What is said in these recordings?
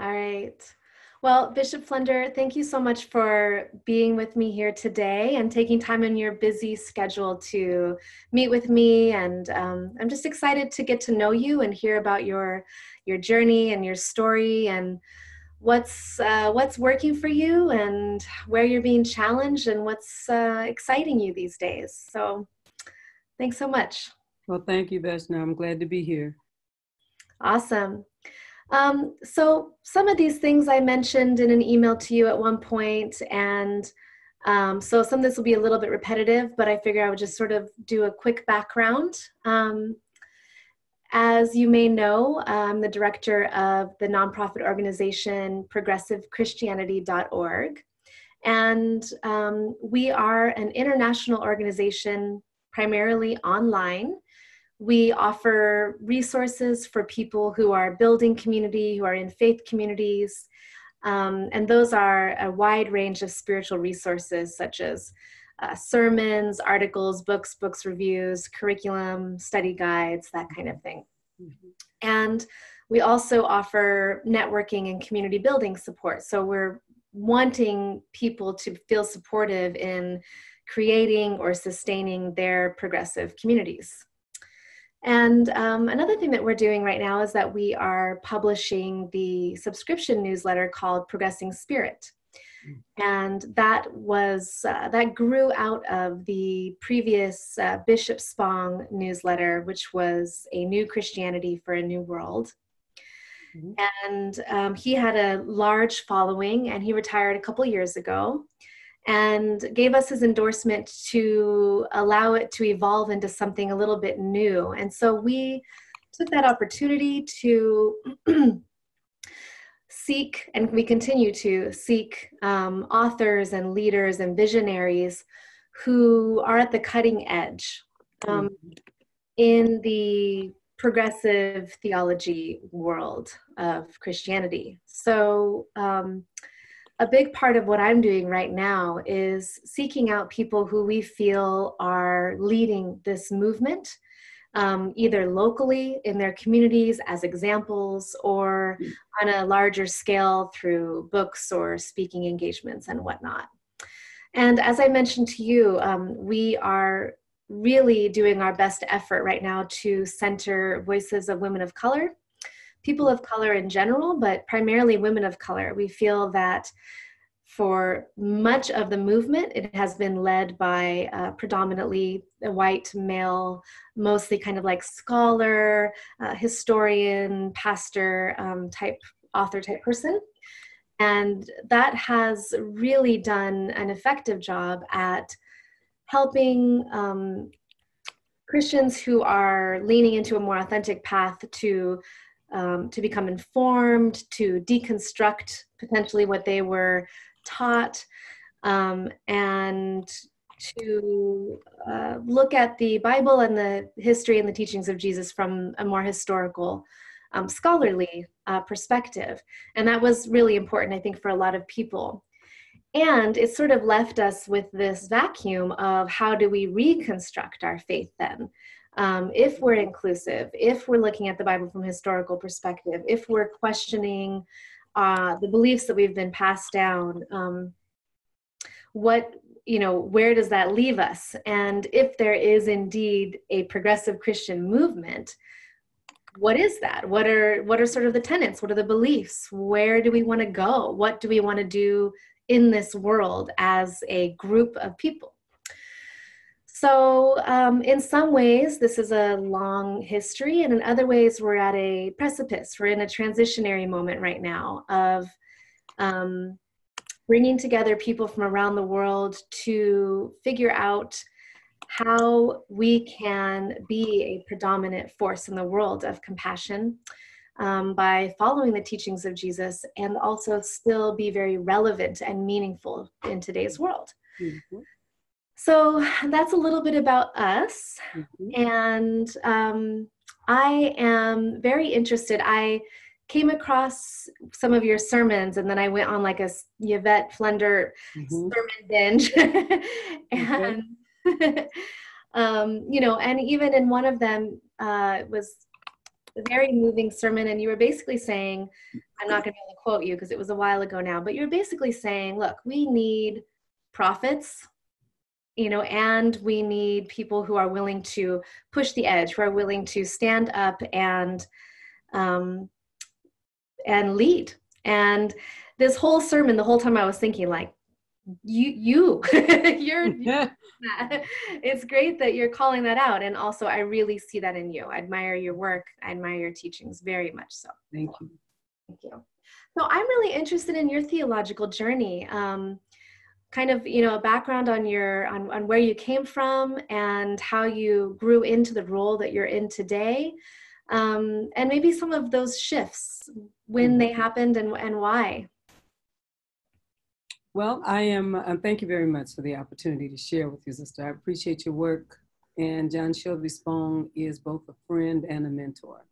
All right. Well, Bishop Flunder, thank you so much for being with me here today and taking time in your busy schedule to meet with me. And um, I'm just excited to get to know you and hear about your your journey and your story and what's uh, what's working for you and where you're being challenged and what's uh, exciting you these days. So, thanks so much. Well, thank you, Deshna. I'm glad to be here. Awesome. Um, so some of these things I mentioned in an email to you at one point, and um, so some of this will be a little bit repetitive, but I figure I would just sort of do a quick background. Um, as you may know, I'm the director of the nonprofit organization progressivechristianity.org. And um, we are an international organization primarily online we offer resources for people who are building community, who are in faith communities. Um, and those are a wide range of spiritual resources such as uh, sermons, articles, books, books reviews, curriculum, study guides, that kind of thing. Mm-hmm. And we also offer networking and community building support. So we're wanting people to feel supportive in creating or sustaining their progressive communities. And um, another thing that we're doing right now is that we are publishing the subscription newsletter called Progressing Spirit. And that was uh, that grew out of the previous uh, Bishop Spong newsletter, which was a new Christianity for a new world. Mm-hmm. And um, he had a large following, and he retired a couple years ago and gave us his endorsement to allow it to evolve into something a little bit new. And so we took that opportunity to seek, and we continue to seek um, authors and leaders and visionaries who are at the cutting edge um, in the progressive theology world of Christianity. So, um, a big part of what I'm doing right now is seeking out people who we feel are leading this movement, um, either locally in their communities as examples or on a larger scale through books or speaking engagements and whatnot. And as I mentioned to you, um, we are really doing our best effort right now to center voices of women of color people of color in general, but primarily women of color. We feel that for much of the movement, it has been led by uh, predominantly a white male, mostly kind of like scholar, uh, historian, pastor um, type author type person. And that has really done an effective job at helping um, Christians who are leaning into a more authentic path to um, to become informed, to deconstruct potentially what they were taught, um, and to uh, look at the Bible and the history and the teachings of Jesus from a more historical, um, scholarly uh, perspective. And that was really important, I think, for a lot of people. And it sort of left us with this vacuum of how do we reconstruct our faith then? Um, if we're inclusive, if we're looking at the Bible from a historical perspective, if we're questioning uh, the beliefs that we've been passed down, um, what you know, where does that leave us? And if there is indeed a progressive Christian movement, what is that? What are what are sort of the tenets? What are the beliefs? Where do we want to go? What do we want to do in this world as a group of people? So, um, in some ways, this is a long history, and in other ways, we're at a precipice. We're in a transitionary moment right now of um, bringing together people from around the world to figure out how we can be a predominant force in the world of compassion um, by following the teachings of Jesus and also still be very relevant and meaningful in today's world. Mm-hmm. So that's a little bit about us. Mm-hmm. And um, I am very interested. I came across some of your sermons and then I went on like a Yvette Flunder mm-hmm. sermon binge. and, um, you know, and even in one of them uh, was a very moving sermon, and you were basically saying, I'm not going to be able to quote you because it was a while ago now, but you're basically saying, look, we need prophets, you know, and we need people who are willing to push the edge, who are willing to stand up and um, and lead. And this whole sermon, the whole time I was thinking, like, you, you, you're. Yeah. it's great that you're calling that out, and also I really see that in you. I admire your work. I admire your teachings very much. So. Thank you. Thank you. So I'm really interested in your theological journey. Um, kind of you know a background on your on, on where you came from and how you grew into the role that you're in today. Um, and maybe some of those shifts when mm-hmm. they happened and, and why. Well i am uh, thank you very much for the opportunity to share with you sister. I appreciate your work. And john shelby spong is both a friend and a mentor.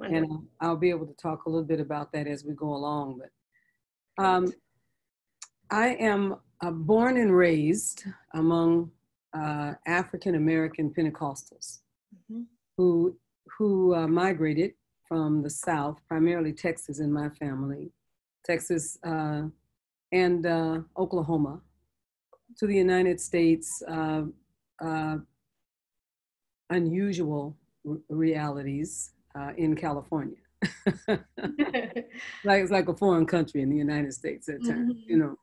And I'll, I'll, be able to talk a little bit about that as we go along but um, i am uh, born and raised among uh, African American Pentecostals mm-hmm. who who uh, migrated from the South, primarily Texas in my family, Texas uh, and uh, Oklahoma, to the United States. Uh, unusual r- realities in California. like it's like a foreign country in the United States at times, mm-hmm. you know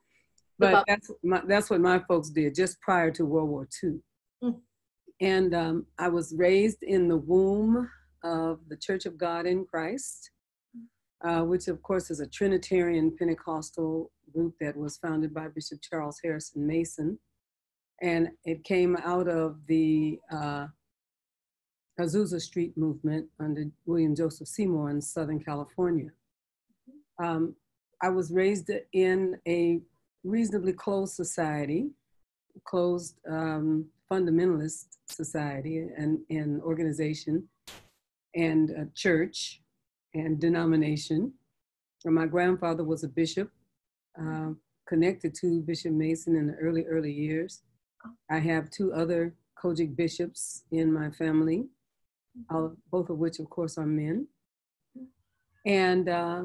but that's my, that's what my folks did just prior to World War II. Mm. And um, I was raised in the womb of the Church of God in Christ, uh, which of course is a Trinitarian Pentecostal group that was founded by Bishop Charles Harrison Mason. And it came out of the uh, Azusa Street movement under William Joseph Seymour in Southern California. Um, I was raised in a reasonably closed society, closed um, fundamentalist society and, and organization and church and denomination. And my grandfather was a bishop uh, connected to Bishop Mason in the early, early years. I have two other COGIC bishops in my family, both of which, of course, are men. And uh,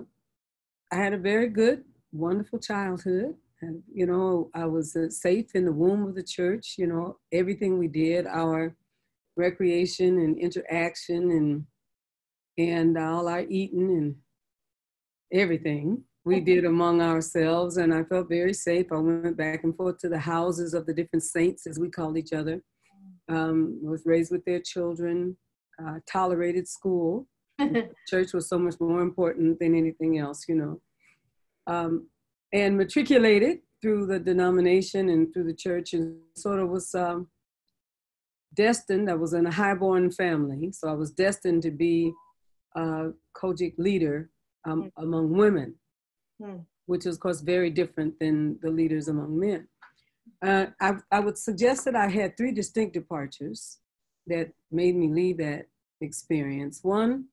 I had a very good, wonderful childhood. And, you know, I was uh, safe in the womb of the church, you know, everything we did, our recreation and interaction and, and all our eating and everything we did among ourselves. And I felt very safe. I went back and forth to the houses of the different saints, as we called each other. Um, was raised with their children, uh, tolerated school. church was so much more important than anything else, you know. Um, and matriculated through the denomination and through the church and sort of was um, destined. I was in a highborn family, so I was destined to be a COGIC leader um, mm. among women, mm. which is, of course, very different than the leaders among men. Uh, I, I would suggest that I had three distinct departures that made me leave that experience. One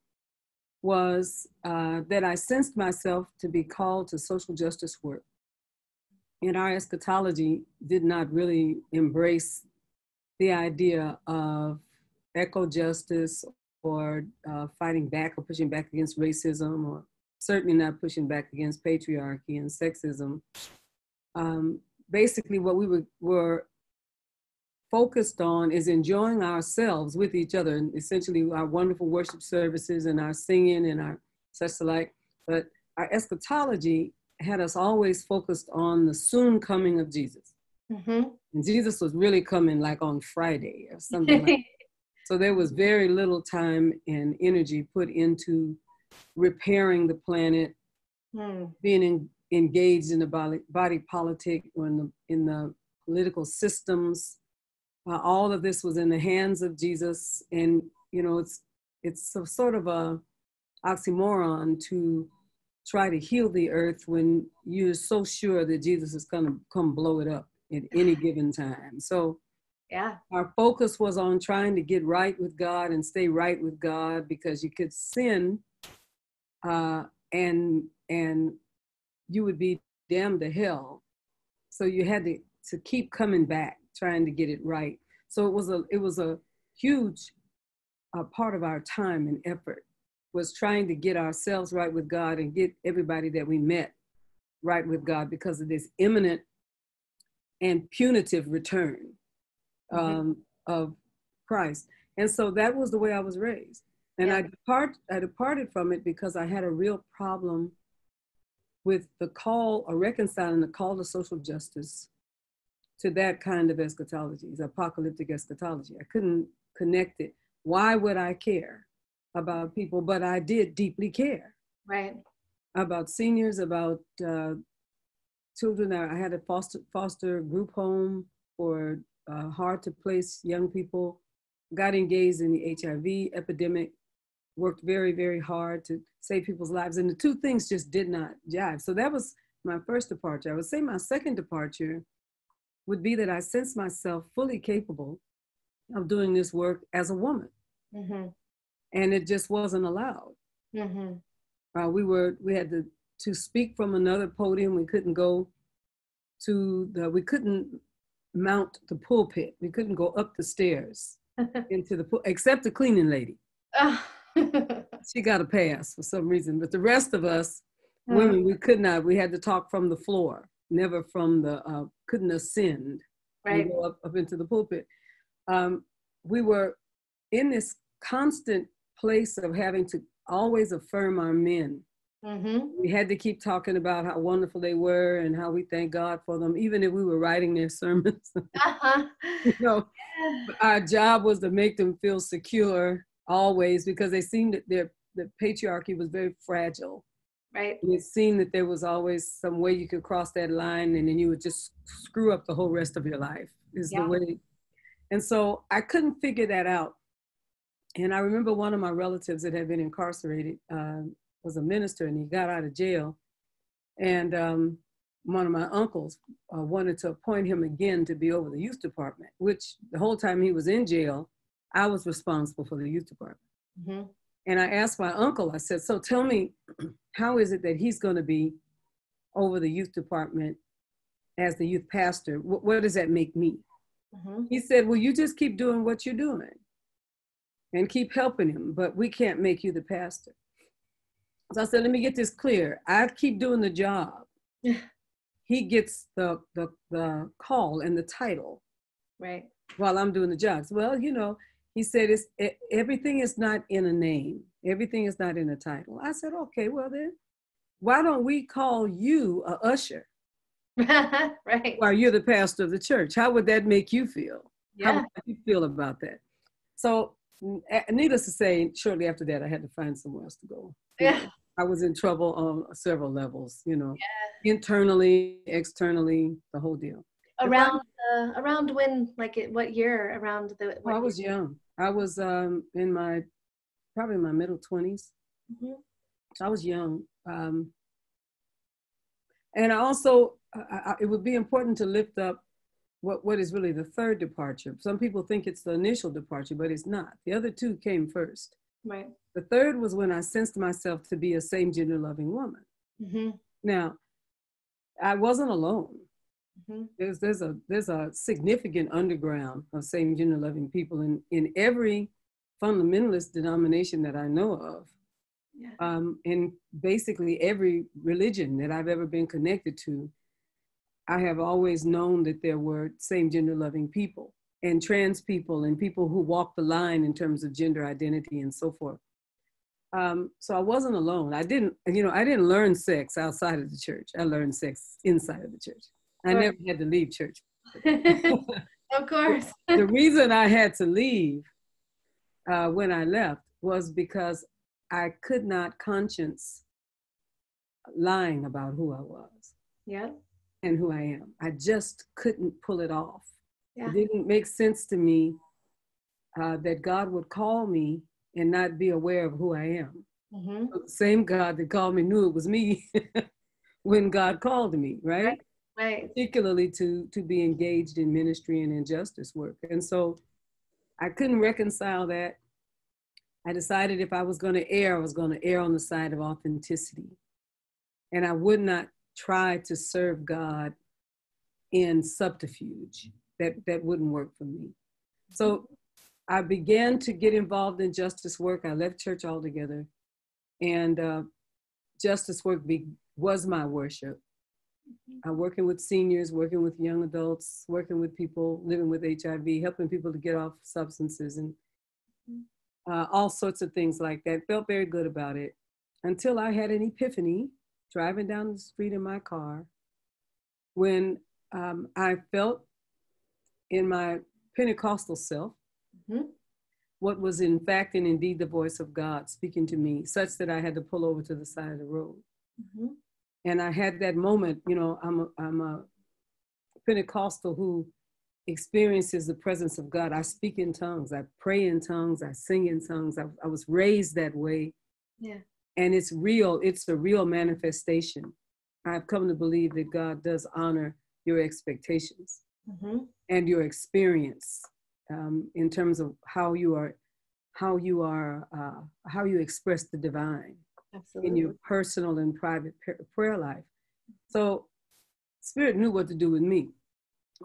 was uh, that I sensed myself to be called to social justice work. And our eschatology did not really embrace the idea of eco justice or uh, fighting back or pushing back against racism or certainly not pushing back against patriarchy and sexism. Um, basically, what we were, were focused on is enjoying ourselves with each other and essentially our wonderful worship services and our singing and our such like. But our eschatology had us always focused on the soon coming of Jesus. Mm-hmm. And Jesus was really coming like on Friday or something like So there was very little time and energy put into repairing the planet, mm. being in, engaged in the body, body politic or in the, in the political systems uh, all of this was in the hands of Jesus, and you know, it's it's a sort of a oxymoron to try to heal the earth when you're so sure that Jesus is going to come blow it up at any given time. So, yeah, our focus was on trying to get right with God and stay right with God because you could sin, uh, and and you would be damned to hell. So you had to to keep coming back trying to get it right. So it was a it was a huge uh, part of our time and effort was trying to get ourselves right with God and get everybody that we met right with God because of this imminent and punitive return mm-hmm. um, mm-hmm. of Christ. And so that was the way I was raised. And yeah. I depart I departed from it because I had a real problem with the call or reconciling the call to social justice to that kind of eschatology, apocalyptic eschatology. I couldn't connect it. Why would I care about people? But I did deeply care. Right. About seniors, about uh, children. I had a foster foster group home for uh, hard to place young people. Got engaged in the HIV epidemic. Worked very very hard to save people's lives, and the two things just did not jive. So that was my first departure. I would say my second departure would be that I sense myself fully capable of doing this work as a woman. Mm-hmm. And it just wasn't allowed. Mm-hmm. Uh, we were, we had to, to speak from another podium. We couldn't go to the, we couldn't mount the pulpit. We couldn't go up the stairs into the, except the cleaning lady. she got a pass for some reason, but the rest of us, women, we could not. We had to talk from the floor never from the uh, couldn't ascend right. go up, up into the pulpit. Um, we were in this constant place of having to always affirm our men. Mm-hmm. We had to keep talking about how wonderful they were and how we thank God for them, even if we were writing their sermons. uh-huh. you know, our job was to make them feel secure always because they seemed that their the patriarchy was very fragile. Right. And it seemed that there was always some way you could cross that line and then you would just screw up the whole rest of your life, is yeah. the way. And so I couldn't figure that out. And I remember one of my relatives that had been incarcerated uh, was a minister and he got out of jail. And um, one of my uncles uh, wanted to appoint him again to be over the youth department, which the whole time he was in jail, I was responsible for the youth department. Mm-hmm. And I asked my uncle, I said, so tell me, how is it that he's going to be over the youth department as the youth pastor? What, what does that make me? Mm-hmm. He said, well, you just keep doing what you're doing and keep helping him, but we can't make you the pastor. So I said, let me get this clear. I keep doing the job. he gets the, the, the call and the title. Right. While I'm doing the jobs. Well, you know, he said, it's, it, everything is not in a name. Everything is not in a title. I said, okay, well then, why don't we call you a usher? right. While you're the pastor of the church. How would that make you feel? Yeah. How would you feel about that? So needless to say, shortly after that, I had to find somewhere else to go. Yeah. I was in trouble on several levels, you know, yeah. internally, externally, the whole deal. Around uh, around when, like, it, what year? Around the? Well, I was young. I was um, in my probably my middle 20s. Mm-hmm. So I was young. Um, and I also, I, I, it would be important to lift up what, what is really the third departure. Some people think it's the initial departure, but it's not. The other two came first. Right. The third was when I sensed myself to be a same gender loving woman. Mm-hmm. Now, I wasn't alone. Mm-hmm. There's there's a there's a significant underground of same gender loving people in in every fundamentalist denomination that I know of. Yeah. Um, in basically every religion that I've ever been connected to, I have always known that there were same gender loving people and trans people and people who walk the line in terms of gender identity and so forth. Um, so I wasn't alone. I didn't, you know, I didn't learn sex outside of the church. I learned sex inside of the church. I never had to leave church. of course. the reason I had to leave uh, when I left was because I could not conscience lying about who I was. Yeah. And who I am. I just couldn't pull it off. Yeah. It didn't make sense to me uh, that God would call me and not be aware of who I am. Mm-hmm. the same God that called me knew it was me when God called me, right? right? Right. particularly to to be engaged in ministry and injustice work. And so I couldn't reconcile that. I decided if I was going to err, I was going to err on the side of authenticity. And I would not try to serve God in subterfuge. That that wouldn't work for me. So I began to get involved in justice work. I left church altogether and uh, justice work be, was my worship. Uh, working with seniors, working with young adults, working with people living with HIV, helping people to get off substances and mm-hmm. uh, all sorts of things like that. Felt very good about it until I had an epiphany driving down the street in my car when um, I felt in my Pentecostal self mm-hmm. what was in fact and indeed the voice of God speaking to me, such that I had to pull over to the side of the road. Mm-hmm. And I had that moment, you know, I'm a, I'm a Pentecostal who experiences the presence of God. I speak in tongues, I pray in tongues, I sing in tongues. I, I was raised that way. Yeah. And it's real, it's a real manifestation. I've come to believe that God does honor your expectations mm-hmm. and your experience um, in terms of how you are how you are uh, how you express the divine Absolutely. in your personal and private prayer life so spirit knew what to do with me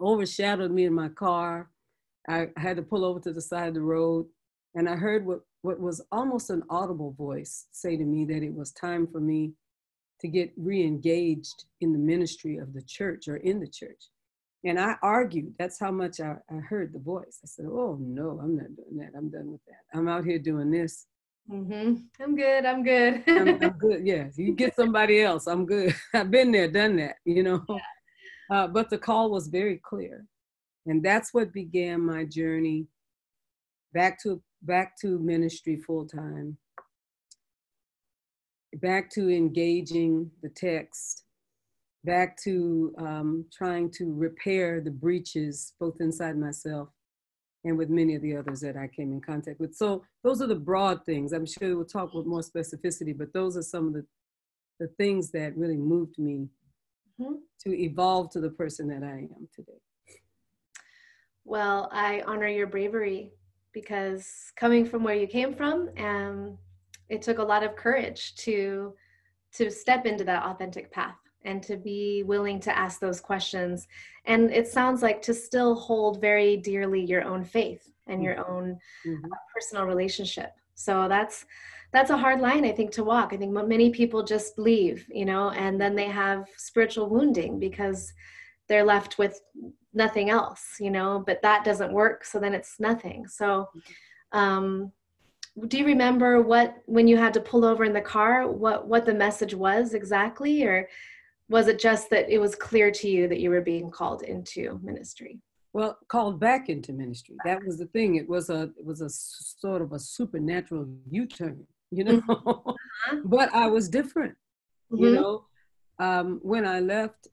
overshadowed me in my car i had to pull over to the side of the road and i heard what what was almost an audible voice say to me that it was time for me to get re-engaged in the ministry of the church or in the church and I argued. That's how much I, I heard the voice. I said, Oh, no, I'm not doing that. I'm done with that. I'm out here doing this. Mm-hmm. I'm good. I'm good. I'm, I'm, good. Yes. You get somebody else. I'm good. I've been there, done that, you know. Yeah. Uh, but the call was very clear. And that's what began my journey back to back to ministry full time, back to engaging the text, back to um, trying to repair the breaches both inside myself and with many of the others that I came in contact with. So those are the broad things. I'm sure we'll talk with more specificity, but those are some of the, the things that really moved me mm-hmm. to evolve to the person that I am today. Well, I honor your bravery because coming from where you came from, um, it took a lot of courage to to step into that authentic path and to be willing to ask those questions. And it sounds like to still hold very dearly your own faith and your mm-hmm. own mm-hmm. uh, personal relationship. So that's that's a hard line I think to walk. I think many people just leave, you know, and then they have spiritual wounding because they're left with nothing else, you know, but that doesn't work, so then it's nothing. So mm-hmm. um do you remember what when you had to pull over in the car what what the message was exactly or was it just that it was clear to you that you were being called into ministry? Well called back into ministry. That was the thing. It was a it was a sort of a supernatural u-turn you know? Uh-huh. but i was different mm-hmm. you know? Um, when i left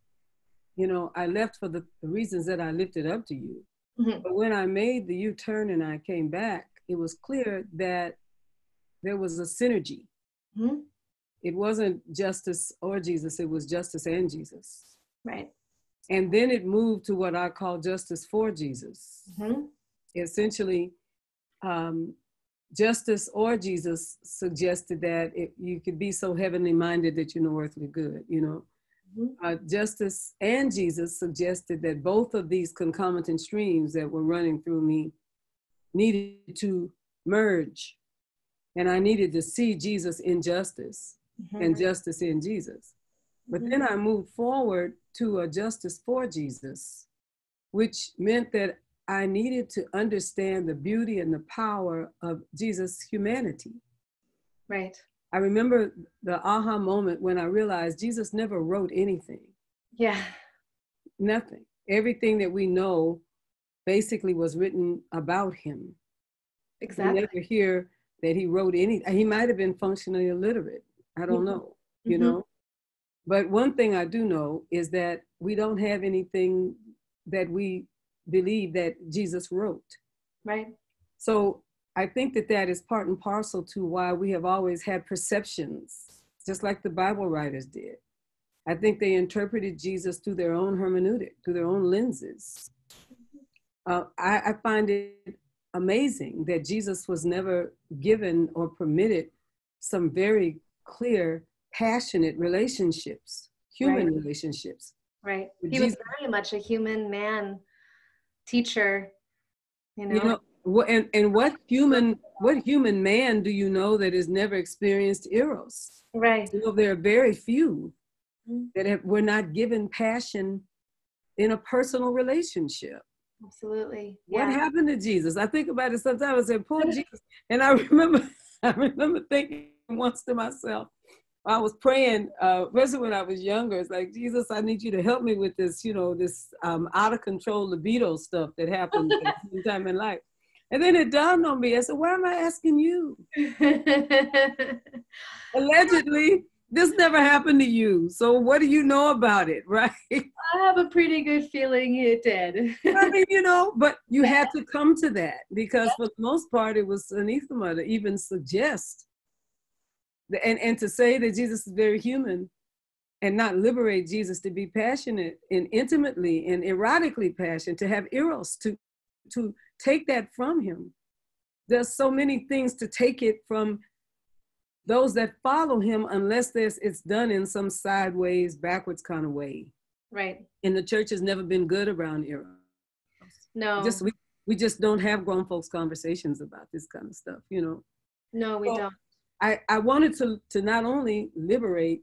you know i left for the, the reasons that i lifted up to you. Mm-hmm. but when i made the u-turn and i came back it was clear that there was a synergy. Mm-hmm it wasn't justice or Jesus, it was justice and Jesus. Right. And then it moved to what I call justice for Jesus. Mm-hmm. Essentially, um, justice or Jesus suggested that it, you could be so heavenly minded that you know earthly good, you know. Mm-hmm. Uh, justice and Jesus suggested that both of these concomitant streams that were running through me needed to merge. And I needed to see Jesus in justice mm-hmm. and justice in Jesus. But mm-hmm. then I moved forward to a justice for Jesus, which meant that I needed to understand the beauty and the power of Jesus' humanity. Right. I remember the aha moment when I realized Jesus never wrote anything. Yeah. Nothing. Everything that we know basically was written about him. Exactly. We never hear that he wrote any. He might have been functionally illiterate, I don't mm-hmm. know, you mm-hmm. know. But one thing I do know is that we don't have anything that we believe that Jesus wrote. Right. So I think that that is part and parcel to why we have always had perceptions, just like the Bible writers did. I think they interpreted Jesus through their own hermeneutic, through their own lenses. Uh, I, I find it amazing that Jesus was never given or permitted some very clear, passionate relationships, human right. relationships. Right. He Jesus. was very much a human man, teacher. You know. You know and, and what human what human man do you know that has never experienced eros? Right. You know, there are very few mm-hmm. that have, were not given passion in a personal relationship. Absolutely. What yeah. happened to Jesus? I think about it sometimes. I say, poor Jesus. And I remember, I remember thinking once to myself, I was praying, uh, especially when I was younger. It's like, Jesus, I need you to help me with this, you know, this um, out of control libido stuff that happened sometime in life. And then it dawned on me. I said, why am I asking you? Allegedly, this never happened to you. So what do you know about it, right? I have a pretty good feeling it did. I mean, you know, but you had to come to that because for the most part, it was anathema to even suggest and, and to say that Jesus is very human and not liberate Jesus to be passionate and intimately and erotically passionate, to have eros, to, to take that from him. There's so many things to take it from those that follow him unless there's it's done in some sideways, backwards kind of way. Right. And the church has never been good around eros. No. Just we, we just don't have grown folks conversations about this kind of stuff, you know. No, we so, don't. I, I wanted to, to not only liberate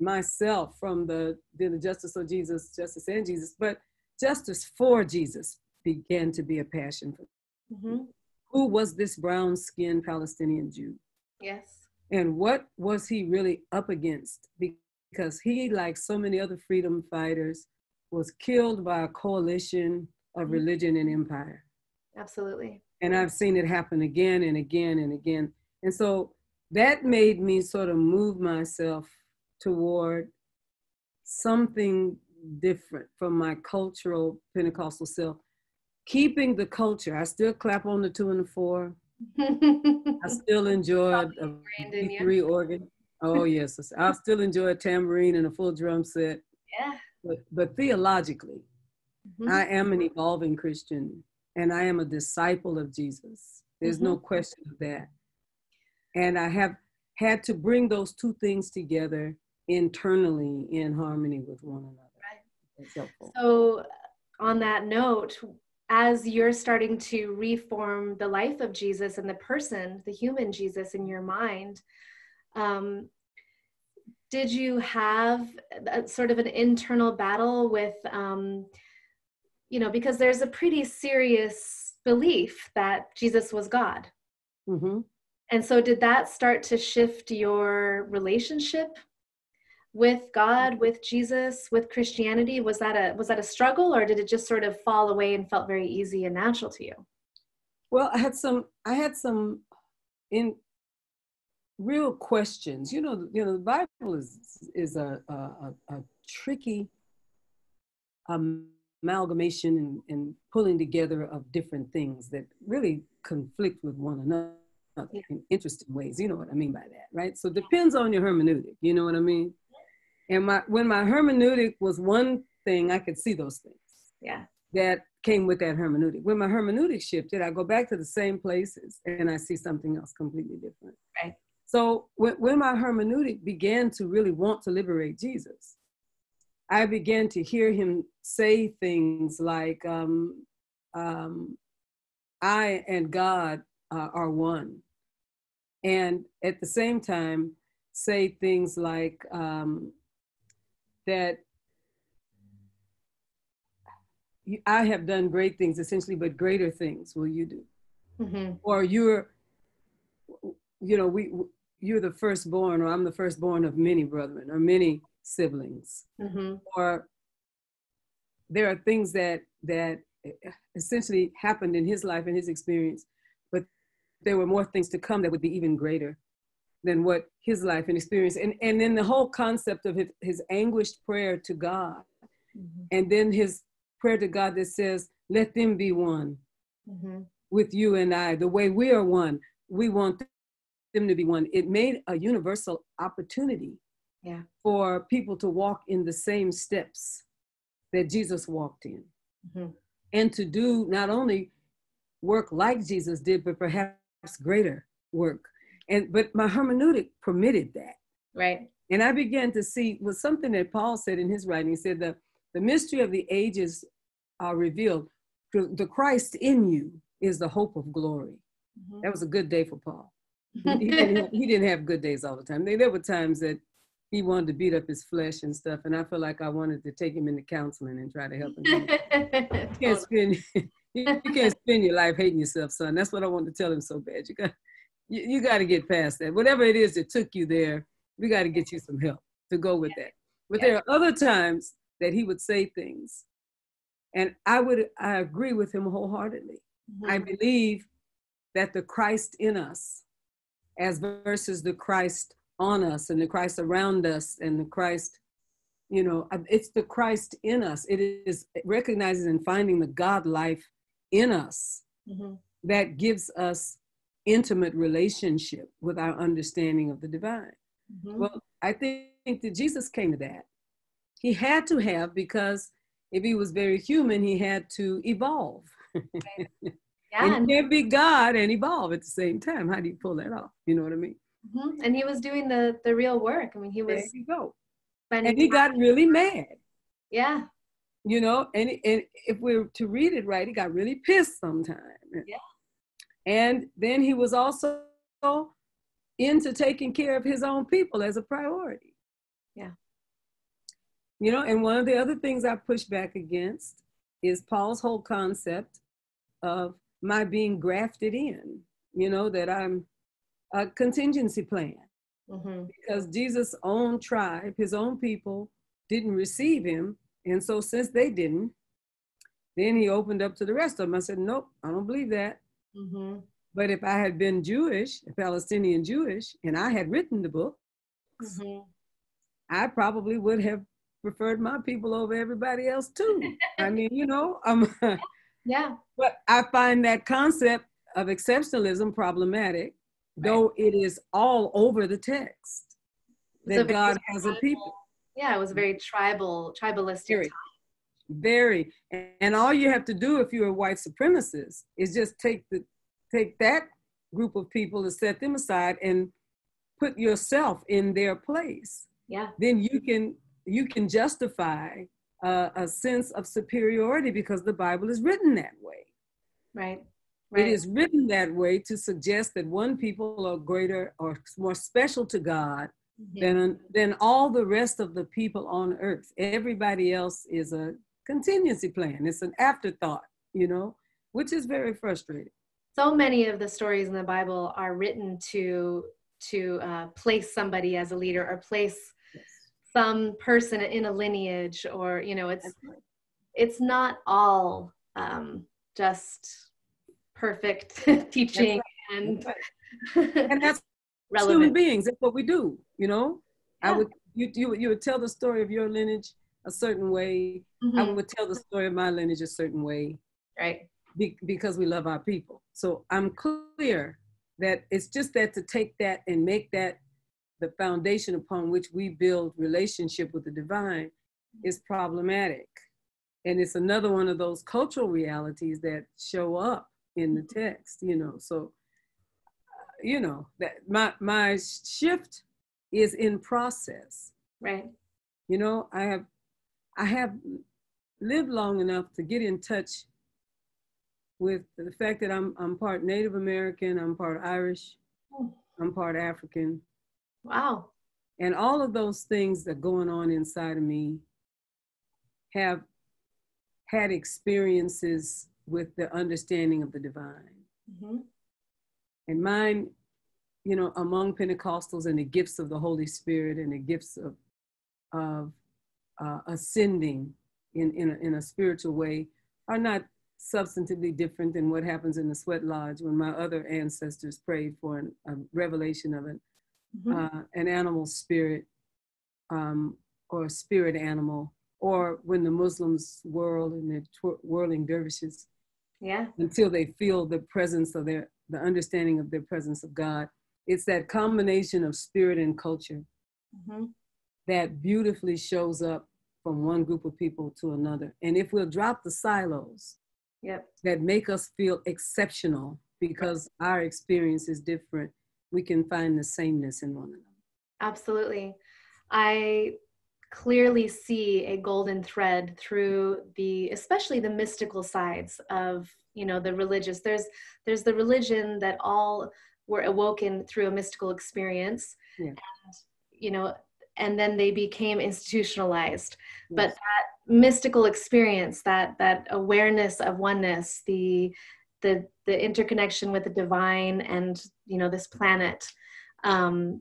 myself from the, the justice of Jesus, justice and Jesus, but justice for Jesus began to be a passion for mm-hmm. Who was this brown skinned Palestinian Jew? Yes. And what was he really up against? Because he, like so many other freedom fighters, was killed by a coalition of mm-hmm. religion and empire. Absolutely. And I've seen it happen again and again and again. And so that made me sort of move myself toward something different from my cultural Pentecostal self. Keeping the culture. I still clap on the two and the four. I still enjoy a three organ. Oh yes, I still enjoy a tambourine and a full drum set. Yeah. But, but theologically, mm-hmm. I am an evolving Christian and I am a disciple of Jesus. There's mm-hmm. no question of that. And I have had to bring those two things together internally in harmony with one another. Right. So, on that note, as you're starting to reform the life of Jesus and the person, the human Jesus in your mind, um, did you have a, sort of an internal battle with, um, you know, because there's a pretty serious belief that Jesus was God. Mm-hmm. And so, did that start to shift your relationship with God, with Jesus, with Christianity? Was that a was that a struggle, or did it just sort of fall away and felt very easy and natural to you? Well, I had some. I had some in real questions. You know, you know, the Bible is is a a, a tricky amalgamation and, and pulling together of different things that really conflict with one another in interesting ways. You know what I mean by that, right? So it depends on your hermeneutic. You know what I mean? And my when my hermeneutic was one thing, I could see those things. Yeah. That came with that hermeneutic. When my hermeneutic shifted, I go back to the same places and I see something else completely different. Right. So when, when my hermeneutic began to really want to liberate Jesus, I began to hear him say things like, um, um, I and God uh, are one. And at the same time, say things like um, that I have done great things essentially, but greater things will you do? Mm-hmm. Or you're, you know, we, you're the firstborn, or I'm the firstborn of many brethren, or many siblings, mm-hmm. or there are things that that essentially happened in his life and his experience there were more things to come that would be even greater than what his life and experience and and then the whole concept of his, his anguished prayer to god mm-hmm. and then his prayer to god that says let them be one mm-hmm. with you and i the way we are one we want them to be one it made a universal opportunity yeah. for people to walk in the same steps that jesus walked in mm-hmm. and to do not only work like jesus did but perhaps greater work. And but my hermeneutic permitted that. Right. And I began to see was something that Paul said in his writing. He said the the mystery of the ages are revealed. The Christ in you is the hope of glory. Mm-hmm. That was a good day for Paul. he, didn't have, he didn't have good days all the time. There were times that he wanted to beat up his flesh and stuff, and I feel like I wanted to take him into counseling and try to help him. can't spend you, can't spend your life hating yourself, son. That's what I want to tell him so bad. You got you, you got to get past that. Whatever it is that took you there, we got to get you some help to go with that. But there are other times that he would say things, and I would I agree with him wholeheartedly. Mm-hmm. I believe that the Christ in us, as versus the Christ on us and the Christ around us and the Christ, you know, it's the Christ in us. It is recognizing and finding the God life in us mm-hmm. that gives us intimate relationship with our understanding of the divine. Mm-hmm. Well, I think that Jesus came to that. He had to have because if he was very human, he had to evolve. Right. Yeah. and you can't be God and evolve at the same time. How do you pull that off? You know what I mean? Mm-hmm. And he was doing the the real work. I mean, he was. There you go. And he got really mad. Yeah. You know, and, and if we are to read it right, he got really pissed sometimes. Yeah. And then he was also into taking care of his own people as a priority. Yeah. You know, and one of the other things I push back against is Paul's whole concept of my being grafted in, you know, that I'm a contingency plan. Mm-hmm. Because Jesus' own tribe, his own people, didn't receive him. And so, since they didn't, then he opened up to the rest of them. I said, Nope, I don't believe that. Mm-hmm. But if I had been Jewish, Palestinian Jewish, and I had written the book, mm-hmm. I probably would have preferred my people over everybody else too. I mean, you know, um, yeah. But I find that concept of exceptionalism problematic, right. though it is all over the text that God has a people. Yeah, it was a very tribal, tribalistic very, time. Very, and all you have to do if you're a white supremacist is just take the take that group of people and set them aside and put yourself in their place. Yeah. Then you can you can justify uh, a sense of superiority because the Bible is written that way. Right. Right. It is written that way to suggest that one people are greater or more special to God mm-hmm. than, than all the rest of the people on earth. Everybody else is a contingency plan, it's an afterthought, you know, which is very frustrating so many of the stories in the bible are written to to uh, place somebody as a leader or place yes. some person in a lineage or you know it's it's not all um, just perfect teaching right. and and that's relevant. human beings that's what we do you know yeah. i would you, you you would tell the story of your lineage a certain way mm-hmm. i would tell the story of my lineage a certain way right be, because we love our people. So I'm clear that it's just that to take that and make that the foundation upon which we build relationship with the divine is problematic. And it's another one of those cultural realities that show up in the text, you know. So, you know, that my my shift is in process. Right. You know, I have I have lived long enough to get in touch with the fact that I'm I'm part Native American, I'm part Irish, oh. I'm part African. Wow. And all of those things that are going on inside of me have had experiences with the understanding of the divine. Mm-hmm. And mine, you know, among Pentecostals and the gifts of the Holy Spirit and the gifts of, of uh, ascending in, in, a, in a spiritual way are not substantively different than what happens in the sweat lodge when my other ancestors prayed for an, a revelation of an, mm-hmm. uh, an animal spirit um, or a spirit animal, or when the Muslims whirl and they're twir- whirling dervishes. Yeah. Until they feel the presence of their, the understanding of their presence of God. It's that combination of spirit and culture mm-hmm. that beautifully shows up from one group of people to another. And if we'll drop the silos, yep. that make us feel exceptional because our experience is different, we can find the sameness in one another. Absolutely. I clearly see a golden thread through the especially the mystical sides of you know the religious there's there's the religion that all were awoken through a mystical experience yeah. and, you know and then they became institutionalized yes. but that mystical experience that that awareness of oneness the the the interconnection with the divine and you know this planet um,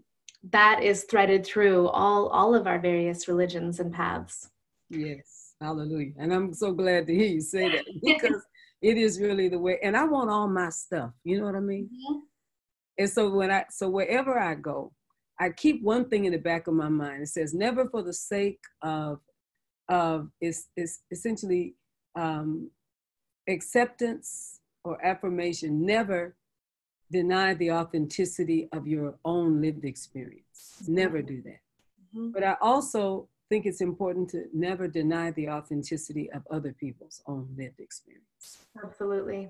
that is threaded through all all of our various religions and paths. Yes hallelujah. And i'm so glad to hear you say that because it is really the way and i want all my stuff you know what i mean? Mm-hmm. and so when i so wherever i go i keep one thing in the back of my mind. It says never for the sake of of is is essentially um acceptance or affirmation never deny the authenticity of your own lived experience. Never do that. Mm-hmm. But I also think it's important to never deny the authenticity of other people's own lived experience. Absolutely.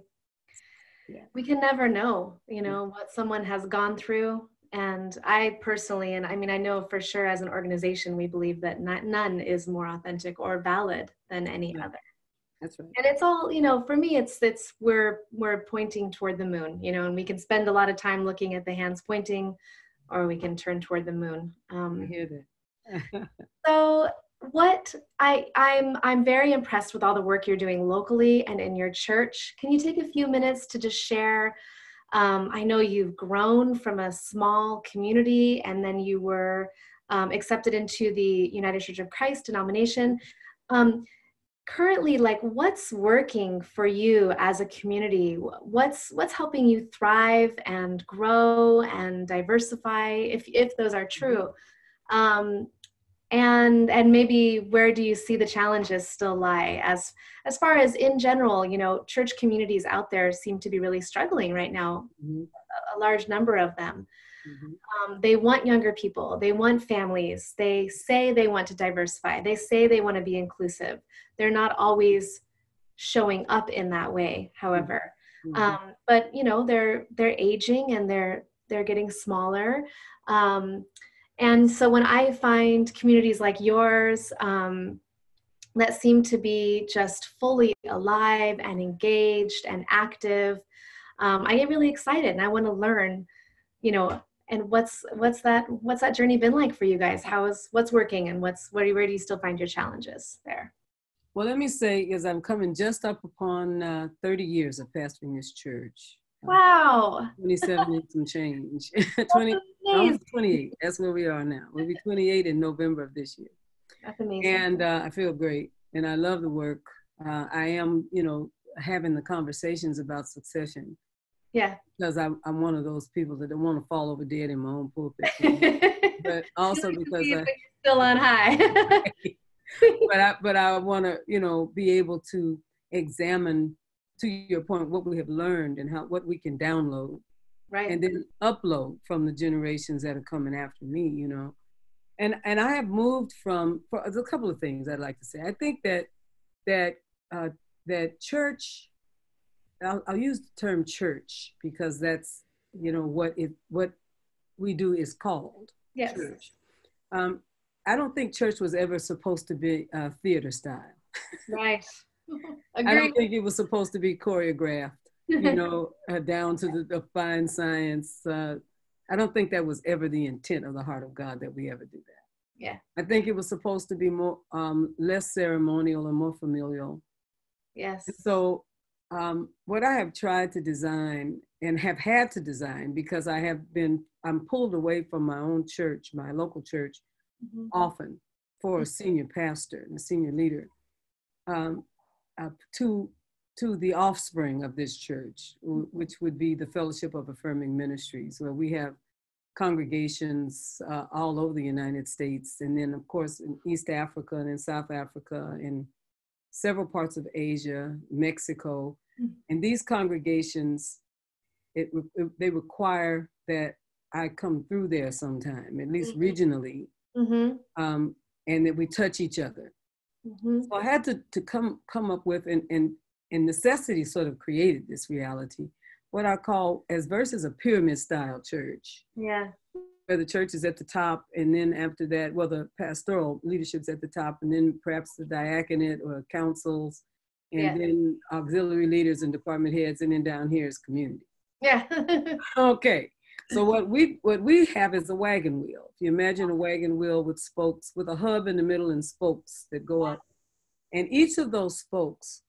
Yeah. We can never know, you know, what someone has gone through. And I personally, and I mean, I know for sure as an organization, we believe that not, none is more authentic or valid than any yeah. other. That's right. And it's all, you know, for me, it's it's we're we're pointing toward the moon, you know, and we can spend a lot of time looking at the hands pointing, or we can turn toward the moon. Um, I hear that. so what I I'm I'm very impressed with all the work you're doing locally and in your church. Can you take a few minutes to just share? Um, I know you've grown from a small community and then you were um, accepted into the United Church of Christ denomination. Um, currently like what's working for you as a community what's what's helping you thrive and grow and diversify if if those are true mm-hmm. um, and and maybe where do you see the challenges still lie as as far as in general you know church communities out there seem to be really struggling right now mm-hmm. a, a large number of them Mm-hmm. Um, they want younger people, they want families, they say they want to diversify, they say they want to be inclusive. They're not always showing up in that way, however. Mm-hmm. Um, but you know, they're they're aging and they're they're getting smaller. Um, and so when I find communities like yours um, that seem to be just fully alive and engaged and active, um, I get really excited and I want to learn, you know, and what's what's that what's that journey been like for you guys? How is what's working and what's where, where do you still find your challenges there? Well let me say is i'm coming just up upon uh, 30 years of pastoring this church. Wow. uh, 27 and some change. 20 28 that's where we are now. We'll be 28 in november of this year. That's amazing. And uh, i feel great and i love the work. Uh, i am you know having the conversations about succession yeah. Because I'm, I'm one of those people that don't want to fall over dead in my own pulpit. but also because I, still on high. but I but I want to you know be able to examine to your point what we have learned and how what we can download right and then upload from the generations that are coming after me you know and and i have moved from for a couple of things i'd like to say i think that that uh, that church I'll, I'll use the term church because that's you know what it what we do is called yes. church. Um, I don't think church was ever supposed to be uh, theater style. Right. I don't think it was supposed to be choreographed, you know, uh, down to the, the fine science. Uh, I don't think that was ever the intent of the heart of God that we ever do that. Yeah. I think it was supposed to be more um, less ceremonial and more familial. Yes. so um, what I have tried to design and have had to design because I have been, I'm pulled away from my own church, my local church, mm-hmm. often for a senior pastor and a senior leader um, uh, to, to the offspring of this church, mm-hmm. which would be the Fellowship of Affirming Ministries, where we have congregations uh, all over the United States, and then, of course, in East Africa and in South Africa and several parts of Asia, Mexico, Mm-hmm. And these congregations, it, it, they require that I come through there sometime, at least mm-hmm. regionally, mm-hmm. um, and that we touch each other. Mm-hmm. So I had to, to come come up with, and, and, and necessity sort of created this reality, what I call as versus a pyramid style church. Yeah. Where the church is at the top, and then after that, well, the pastoral leadership's at the top, and then perhaps the diaconate or councils, and yeah. then auxiliary leaders and department heads, and then down here is community. Yeah. okay. So what we what we have is a wagon wheel. If you imagine a wagon wheel with spokes, with a hub in the middle and spokes that go up, and each of those spokes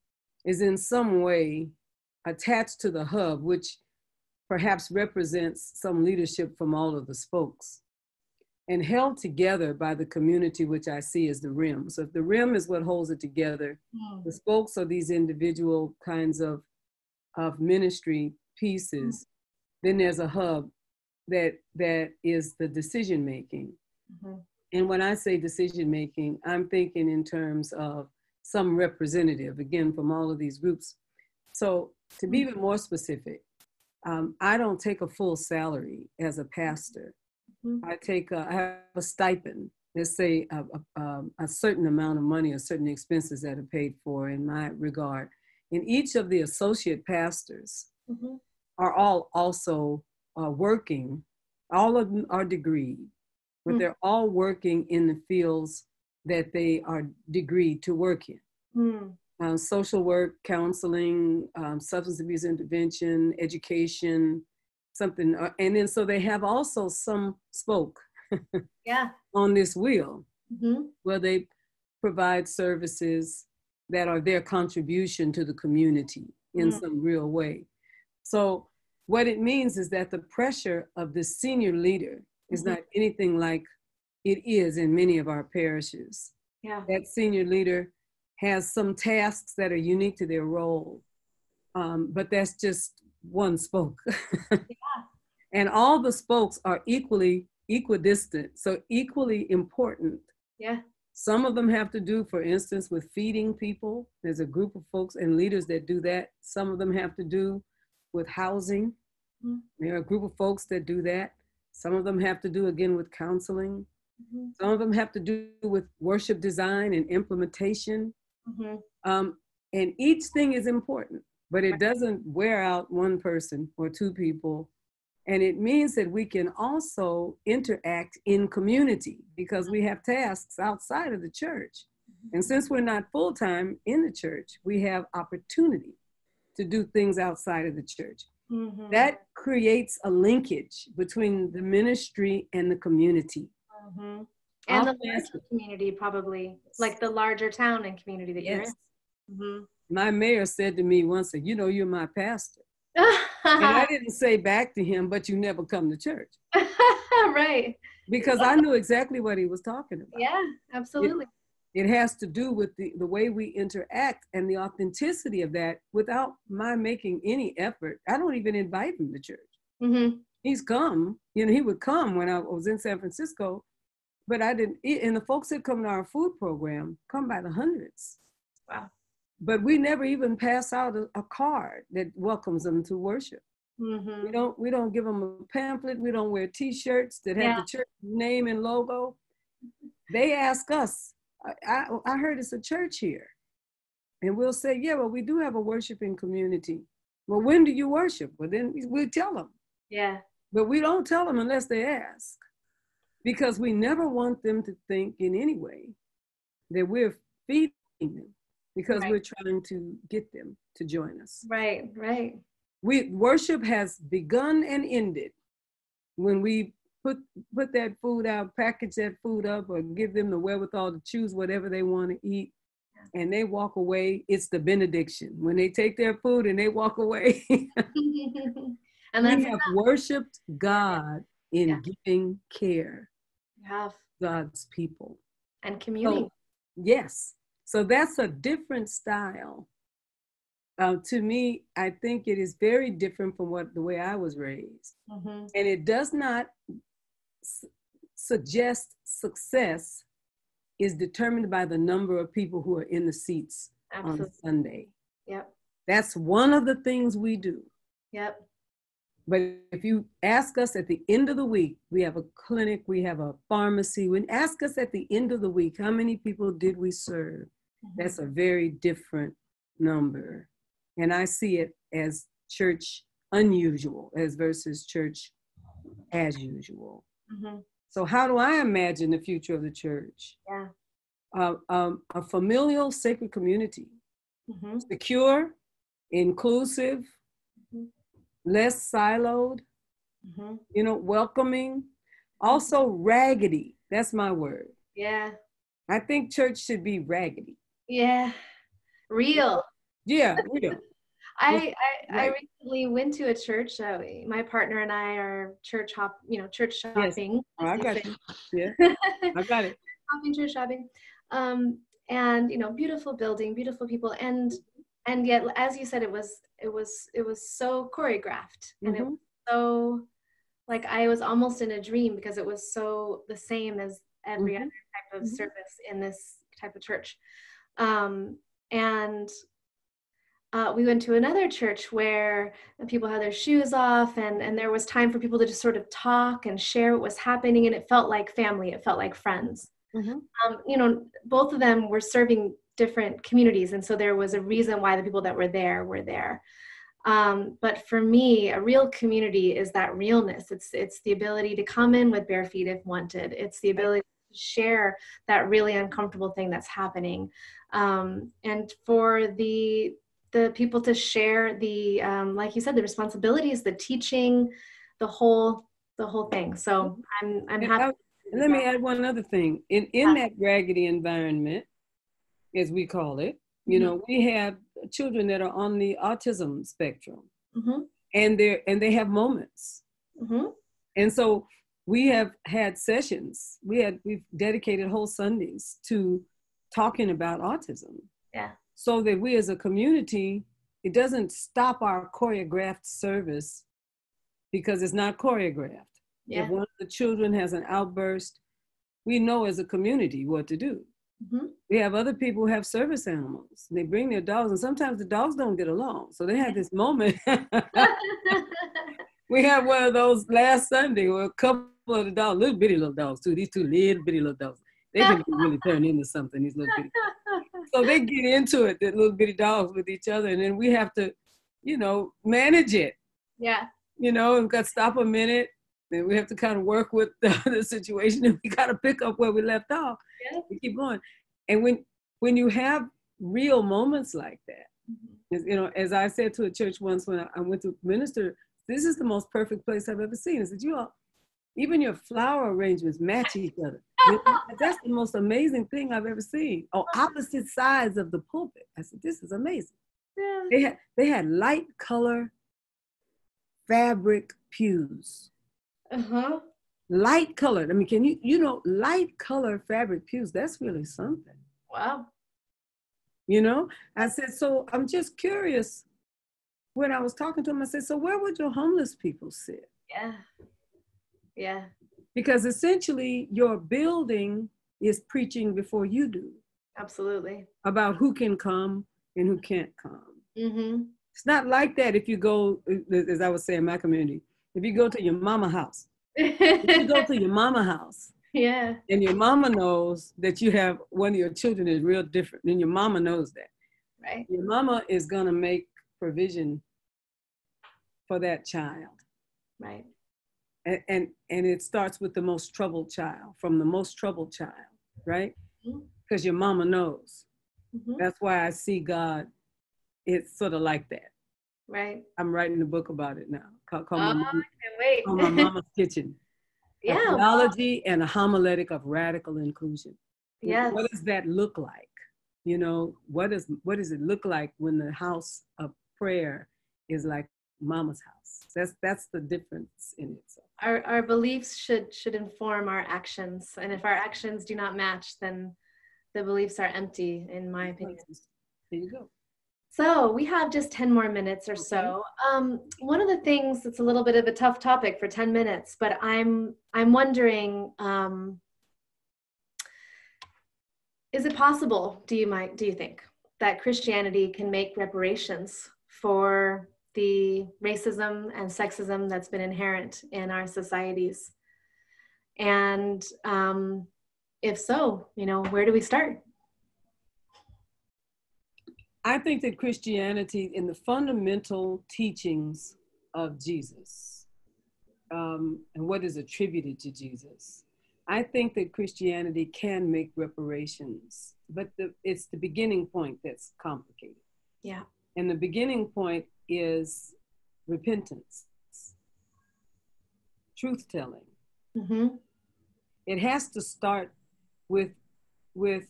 is in some way attached to the hub, which perhaps represents some leadership from all of the spokes and held together by the community, which I see as the rim. So if the rim is what holds it together, mm. the spokes are these individual kinds of, of ministry pieces. Mm. Then there's a hub that that is the decision making. Mm-hmm. And when I say decision making, I'm thinking in terms of some representative, again, from all of these groups. So to be even more specific, um, I don't take a full salary as a pastor. Mm-hmm. I take a, I have a stipend. Let's say a, a, um, a, certain amount of money or certain expenses that are paid for in my regard. And each of the associate pastors mm-hmm. are all also uh, working. All of them are degreed, but mm-hmm. they're all working in the fields that they are degreed to work in. Uh, social work, counseling, um, substance abuse intervention, education, something. Uh, and then so they have also some spoke yeah. on this wheel mm-hmm. where they provide services that are their contribution to the community in mm-hmm. some real way. So what it means is that the pressure of the senior leader is mm-hmm. not anything like it is in many of our parishes. Yeah. That senior leader has some tasks that are unique to their role. Um, but that's just one spoke. yeah. And all the spokes are equally equidistant, so equally important. Yeah. Some of them have to do, for instance, with feeding people. There's a group of folks and leaders that do that. Some of them have to do with housing. Mm-hmm. There are a group of folks that do that. Some of them have to do again with counseling. Mm-hmm. Some of them have to do with worship design and implementation. Mm-hmm. Um, and each thing is important, but it doesn't wear out one person or two people. And it means that we can also interact in community because we have tasks outside of the church. Mm-hmm. And since we're not full time in the church, we have opportunity to do things outside of the church. Mm-hmm. That creates a linkage between the ministry and the community. Mm-hmm and the larger community probably like the larger town and community that yes. you're in. Mm-hmm. my mayor said to me once you know you're my pastor. And i didn't say back to him but you never come to church. Right. Because i knew exactly what he was talking about. Yeah absolutely. It, it has to do with the, the way we interact and the authenticity of that without my making any effort. I don't even invite him to church. Mm-hmm. he's come. You know he would come when i was in san francisco but I didn't eat. And the folks that come to our food program come by the hundreds. Wow. But we never even pass out a, a card that welcomes them to worship. Mm-hmm. We don't we don't give them a pamphlet. We don't wear T-shirts that have yeah. the church name and logo. They ask us. I, I, I heard it's a church here, and we'll say, yeah, well, we do have a worshiping community. Well, when do you worship? Well, then we tell them. Yeah. But we don't tell them unless they ask because we never want them to think in any way that we're feeding them because right. we're trying to get them to join us. Right, right. We worship has begun and ended when we put put that food out, package that food up, or give them the wherewithal to choose whatever they want to eat, and they walk away. It's the benediction when they take their food and they walk away. and we have worshipped God in yeah. giving care have God's people and community. So, yes. So that's a different style. Uh, to me, I think it is very different from what the way I was raised, mm-hmm. and it does not s- suggest success is determined by the number of people who are in the seats Absolutely. on Sunday. Yep. That's one of the things we do. Yep. But if you ask us at the end of the week, we have a clinic, we have a pharmacy. When ask us at the end of the week, how many people did we serve? Mm-hmm. That's a very different number. And I see it as church unusual as versus church as usual. Mm-hmm. So, how do I imagine the future of the church? Yeah. Uh, um, a familial, sacred community, mm-hmm. secure, inclusive. Less siloed, mm-hmm. you know, welcoming, also raggedy. That's my word. Yeah. I think church should be raggedy. Yeah. Real. Yeah, real. I, I, I, recently went to a church. Uh, my partner and I are church hop, you know, church shopping. Yes. Oh, I got it. Yeah, I got it. Shopping, church shopping, um, and you know, beautiful building, beautiful people, and and yet, as you said, it was it was it was so choreographed, and mm-hmm. it was so like I was almost in a dream because it was so the same as every mm-hmm. other type of mm-hmm. service in this type of church, um, and uh, we went to another church where people had their shoes off and, and there was time for people to just sort of talk and share what was happening and it felt like family it felt like friends mm-hmm. um, you know both of them were serving different communities. And so there was a reason why the people that were there were there. Um, but for me a real community is that realness. It's it's the ability to come in with bare feet if wanted. It's the ability to share that really uncomfortable thing that's happening. Um, and for the the people to share the um, like you said the responsibilities the teaching the whole the whole thing. So i'm i'm happy let me add one other thing. In in that raggedy environment as we call it you mm-hmm. know we have children that are on the autism spectrum mm-hmm. and they're and they have moments mm-hmm. and so we have had sessions we had we've dedicated whole sundays to talking about autism yeah so that we as a community, it doesn't stop our choreographed service because it's not choreographed. Yeah. If one of the children has an outburst, we know as a community what to do. Mm-hmm. We have other people who have service animals. They bring their dogs, and sometimes the dogs don't get along. So they had this moment. we had one of those last Sunday where a couple of the dogs, little bitty little dogs too. These two little bitty little dogs. They can really turn into something. These little bitty dogs. so they get into it, the little bitty dogs with each other, and then we have to, you know, manage it. Yeah. You know, and got to stop a minute. Then we have to kind of work with the, the situation, and we got to pick up where we left off. Yeah. We keep going, and when when you have real moments like that, mm-hmm. you know, as I said to a church once when I, I went to minister, this is the most perfect place I've ever seen. I said, you all, even your flower arrangements match each other. That's the most amazing thing I've ever seen. On opposite sides of the pulpit. I said, this is amazing. Yeah. They had they had light color fabric pews. Uh-huh. Light colored. I mean, can you you know light color fabric pews? That's really something. Wow. You know, I said, so I'm just curious. When I was talking to him, I said, so where would your homeless people sit? Yeah. Yeah. Because essentially, your building is preaching before you do. Absolutely. About who can come and who can't come. Mm-hmm. It's not like that if you go, as I was saying, in my community, if you go to your mama house, if you go to your mama house, yeah, and your mama knows that you have one of your children is real different, then your mama knows that. Right. Your mama is gonna make provision for that child. Right and, and and it starts with the most troubled child from the most troubled child right because mm-hmm. your mama knows mm-hmm. that's why i see god it's sort of like that right i'm writing a book about it now called, called oh, my, ah, mama, wait. called my mama's kitchen. Yeah a theology wow. and a homiletic of radical inclusion. Yeah what does that look like? You know what is what does it look like when the house of prayer is like mama's house? That's that's the difference in it so. Our, our beliefs should should inform our actions and if our actions do not match then the beliefs are empty in my opinion. there you go so we have just 10 more minutes or so um, one of the things that's a little bit of a tough topic for 10 minutes but i'm i'm wondering um, is it possible do you might do you think that christianity can make reparations for the racism and sexism that's been inherent in our societies? And um, if so, you know, where do we start? I think that Christianity, in the fundamental teachings of Jesus, um, and what is attributed to Jesus. I think that Christianity can make reparations, but the, it's the beginning point that's complicated. Yeah. And the beginning point is repentance, truth telling. Mm-hmm. It has to start with with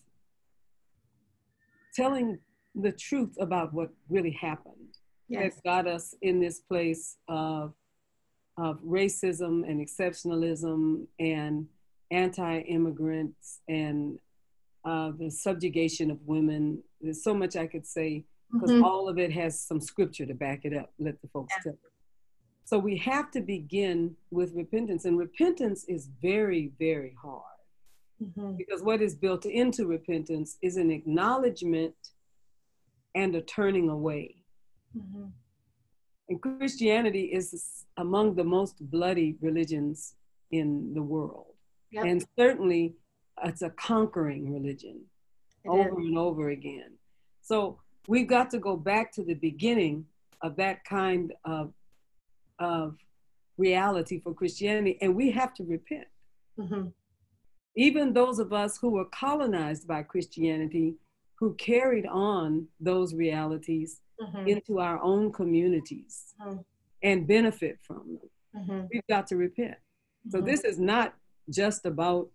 telling the truth about what really happened yes. that got us in this place of of racism and exceptionalism and anti-immigrants and uh, the subjugation of women. There's so much I could say because mm-hmm. all of it has some scripture to back it up. Let the folks yeah. tell it. So we have to begin with repentance, and repentance is very, very hard mm-hmm. because what is built into repentance is an acknowledgement and a turning away. Mm-hmm. And Christianity is among the most bloody religions in the world. Yep. And certainly it's a conquering religion it over is. and over again. So we've got to go back to the beginning of that kind of, of reality for Christianity, and we have to repent. Mm-hmm. Even those of us who were colonized by Christianity, who carried on those realities mm-hmm. into our own communities mm-hmm. and benefit from them, mm-hmm. we've got to repent. So mm-hmm. this is not just about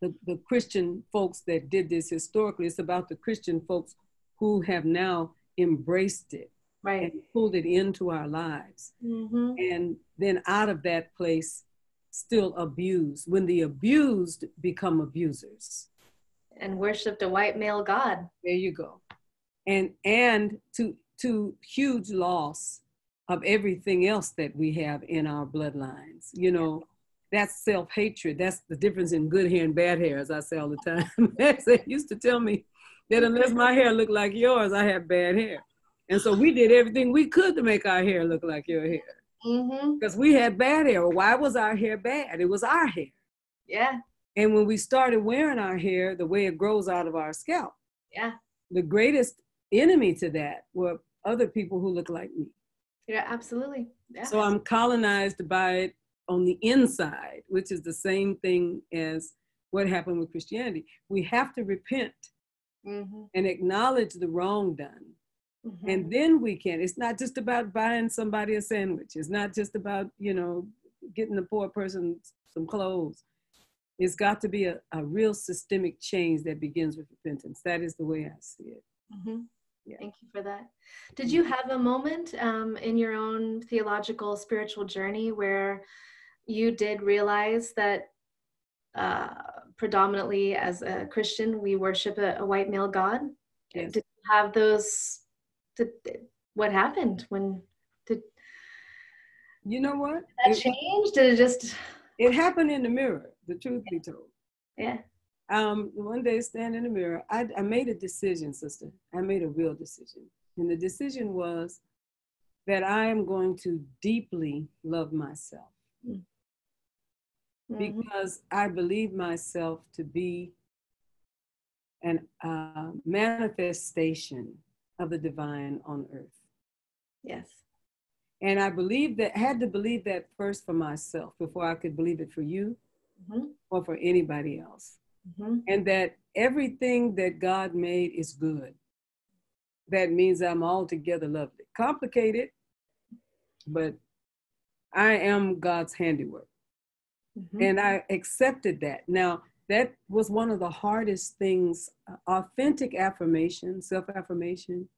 the, the Christian folks that did this historically. It's about the Christian folks who have now embraced it right. and pulled it into our lives. Mm-hmm. And then out of that place, still abused. When the abused become abusers. And worshiped a white male god. There you go. And and to to huge loss of everything else that we have in our bloodlines. You know, that's self-hatred. That's the difference in good hair and bad hair, as I say all the time. they used to tell me that unless my hair looked like yours, I have bad hair. And so we did everything we could to make our hair look like your hair. Because mm-hmm. we had bad hair. Why was our hair bad? It was our hair. Yeah. And when we started wearing our hair the way it grows out of our scalp, yeah. The greatest enemy to that were other people who look like me. Yeah, absolutely. Yeah. So I'm colonized by it on the inside, which is the same thing as what happened with Christianity. We have to repent mm-hmm. and acknowledge the wrong done. Mm-hmm. And then we can. It's not just about buying somebody a sandwich. It's not just about, you know, getting the poor person some clothes. It's got to be a, a real systemic change that begins with repentance. That is the way I see it. Mm-hmm. Yeah. Thank you for that. Did you have a moment um, in your own theological spiritual journey where you did realize that uh, predominantly as a Christian, we worship a, a white male God. Yes. Did you have those? Did, what happened when did? You know what? Did that it, changed? Did it just? It happened in the mirror. The truth be told. Yeah. Um, one day, stand in the mirror. I, I made a decision, sister. I made a real decision, and the decision was that I am going to deeply love myself. Mm mm-hmm. because I believe myself to be an uh, manifestation of the divine on earth. Yes. And I believe that, had to believe that first for myself before I could believe it for you mm-hmm. or for anybody else. Mm-hmm. And that everything that God made is good. That means I'm altogether lovely. Complicated, but I am God's handiwork. Mm-hmm. And I accepted that. Now, that was one of the hardest things. Uh, authentic affirmation, self affirmation,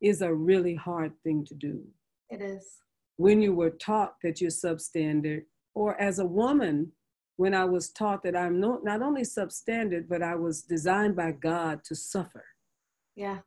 is a really hard thing to do. It is. When you were taught that you're substandard, or as a woman, when I was taught that I'm not, not only substandard, but I was designed by God to suffer. Yeah.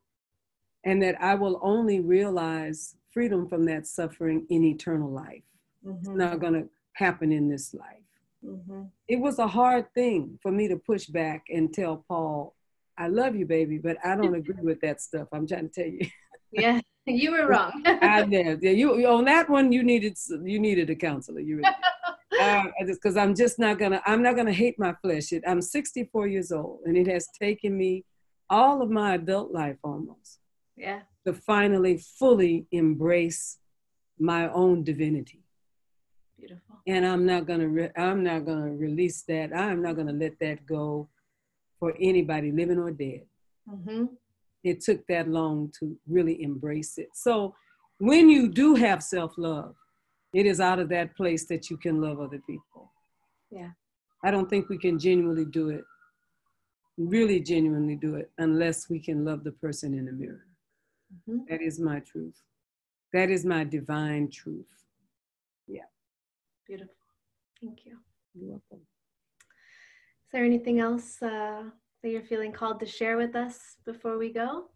And that I will only realize freedom from that suffering in eternal life. Mm-hmm. It's not going to happen in this life. Mm-hmm. It was a hard thing for me to push back and tell Paul, I love you, baby, but I don't agree with that stuff. I'm trying to tell you. yeah, you were wrong. I did. Yeah, you on that one. You needed you needed a counselor. You really. Uh, because I'm just not gonna. I'm not gonna hate my flesh. It, I'm 64 years old, and it has taken me all of my adult life almost. Yeah. To finally fully embrace my own divinity Beautiful. And I'm not gonna re- I'm not gonna release that. I'm not gonna let that go for anybody living or dead. Mm-hmm. It took that long to really embrace it. So when you do have self love, it is out of that place that you can love other people. Yeah. I don't think we can genuinely do it, really genuinely do it, unless we can love the person in the mirror. Mm-hmm. That is my truth. That is my divine truth. Yeah. Beautiful. Thank you. You're welcome. Is there anything else uh, that you're feeling called to share with us before we go?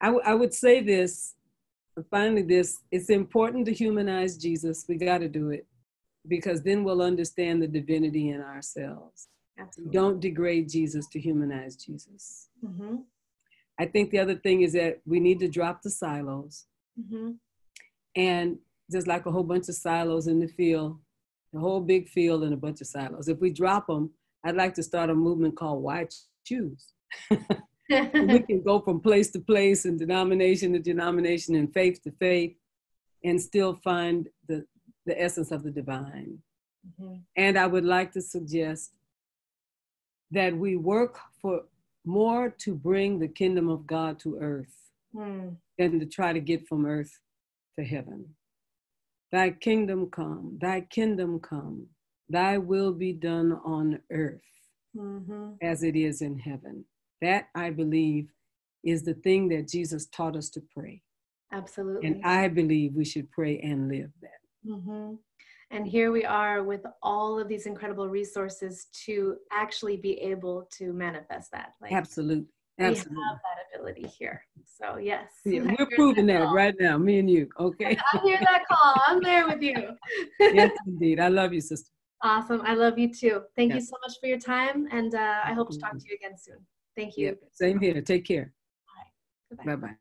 I, w- I would say this finally this it's important to humanize jesus we got to do it because then we'll understand the divinity in ourselves Absolutely. don't degrade jesus to humanize jesus mm-hmm. i think the other thing is that we need to drop the silos mm-hmm. and just like a whole bunch of silos in the field a whole big field and a bunch of silos if we drop them i'd like to start a movement called why choose we can go from place to place and denomination to denomination and faith to faith and still find the, the essence of the divine. Mm-hmm. And I would like to suggest that we work for more to bring the kingdom of God to earth mm. than to try to get from earth to heaven. Thy kingdom come, thy kingdom come, thy will be done on earth mm-hmm. as it is in heaven. That I believe is the thing that Jesus taught us to pray. Absolutely. And I believe we should pray and live that. Mm-hmm. And here we are with all of these incredible resources to actually be able to manifest that. Like, Absolutely. Absolutely. We have that ability here. So yes. Yeah, we're proving that, that right now, me and you. Okay. I hear that call. I'm there with you. yes, indeed. I love you, sister. Awesome. I love you too. Thank yes. you so much for your time. And uh, I hope to talk to you again soon. Thank you. same here. Take care. Bye bye.